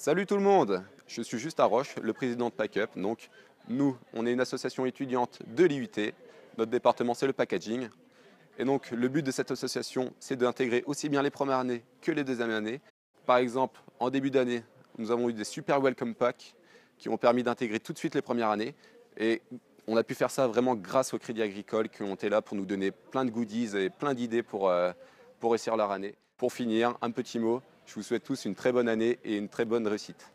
Salut tout le monde, je suis Juste Roche, le président de PackUp. Donc nous, on est une association étudiante de l'IUT. Notre département, c'est le packaging. Et donc le but de cette association, c'est d'intégrer aussi bien les premières années que les deuxièmes années. Par exemple, en début d'année, nous avons eu des super welcome packs qui ont permis d'intégrer tout de suite les premières années. Et on a pu faire ça vraiment grâce au Crédit Agricole qui ont été là pour nous donner plein de goodies et plein d'idées pour, euh, pour réussir leur année. Pour finir, un petit mot. Je vous souhaite tous une très bonne année et une très bonne réussite.